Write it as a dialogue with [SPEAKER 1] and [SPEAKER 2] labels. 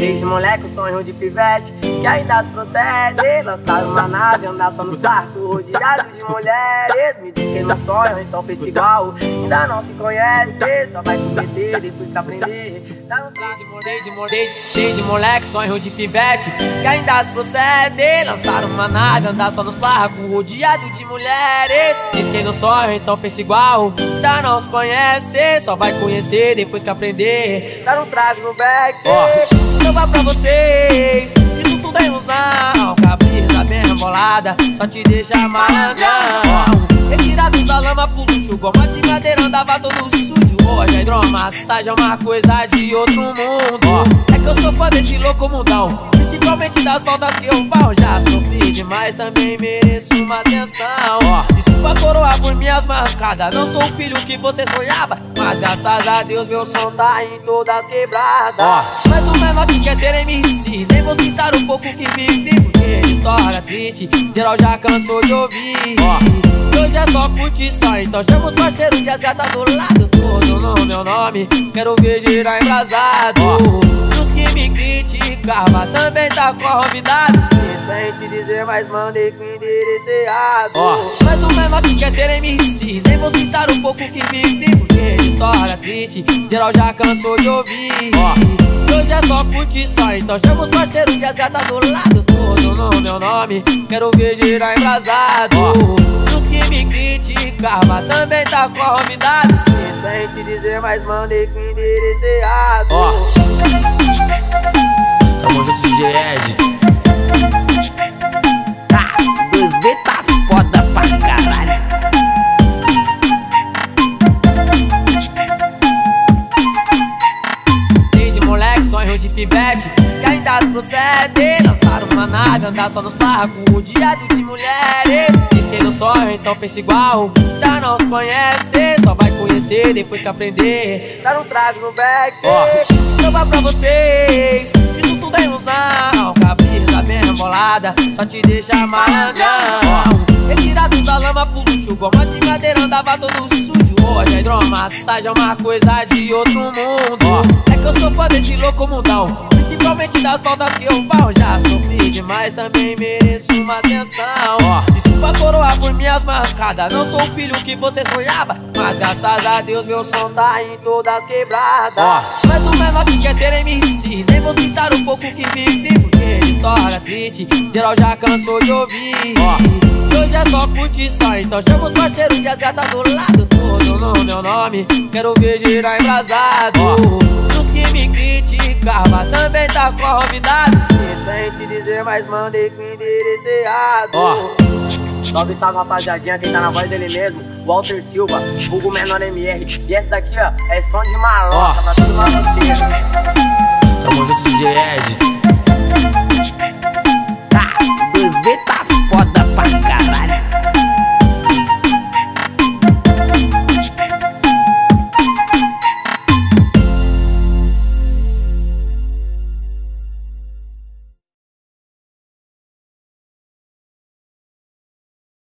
[SPEAKER 1] Desde moleque sonho de pivete que ainda se procede. Lançar uma nave, andar só nos barcos rodeado de mulheres. Me diz que não sonha, então pensa igual Ainda não se conhece, só vai conhecer depois que aprender. Desde, desde, desde moleque sonho de pivete que ainda se procede. Lançar uma nave, andar só nos barcos rodeado de mulheres. Diz que não sonha, então pensa igual Ainda não se conhece, só vai conhecer depois que aprender. Dá um trago no back oh provar pra vocês. Isso tudo é ilusão Cabrisa bem rebolada Só te deixa malandrão. Retirado da lama pro luxo Goma de madeira andava todo sujo. Hoje a hidromassagem é uma coisa de outro mundo. É que eu sou fã desse louco mundão Principalmente das voltas que eu falo Já sofri demais, também mereço mancadas Não sou o filho que você sonhava Mas graças a Deus meu som tá em todas quebradas. Mas o menor que quer ser MC Nem vou citar um pouco que vivi Porque história triste Geral já cansou de ouvir. Hoje é só curtição Então chama os parceiros e as gatas do lado Todo no meu nome. Quero ver girar embrasado. Os que me criticava Também tá convidado Sinto em te dizer Mas mandei com endereço menor que quer ser MC Nem vou citar um pouco que vivi Porque história triste Geral já cansou de ouvir. Hoje é só curtição Então chama os parceiros e as gatas do lado Todo no meu nome. Quero ver girar embrasado. E os que me criticava Também tá convidado em te dizer Mas mandei com endereço errado.
[SPEAKER 2] Tamo junto, Ed.
[SPEAKER 1] Pivete Que ainda se procede. Lançar uma nave, andar só nos barcos Rodeado de mulheres. Diz que não sonha, então pensa igual. Ainda não se conhece Só vai conhecer depois que aprender. Dar um trago no back Provar pra vocês. Isso tudo é ilusão. Cabrisa bem rebolada Só te deixa malandrão. Retirado da lama pro luxo Goma de madeira andava todo sujo. Hoje a hidromassagem é uma coisa de outro mundo. É que eu sou fã desse louco mundão Principalmente das faltas que eu falo Já sofri demais, também mereço uma atenção. Desculpa coroar por minhas mancadas Não sou o filho que você sonhava. Mas graças a Deus meu som tá em todas quebradas. Mas o menor que quer ser MC Nem vou citar um pouco que vivi Porque história triste Geral já cansou de ouvir. Hoje é só curtição Então chama os parceiros e as gatas do lado Todo no meu nome. Quero ver girar embrasado criticava Também tá convidado Sinto em te dizer Mas mandei com endereço errado Salve, salve rapaziadinha, quem tá na voz dele mesmo Walter Silva, Hugo Menor MR E esse daqui, ó, é som de maloca Pra todo mundo inteiro
[SPEAKER 2] Tamo junto, DJ Ed.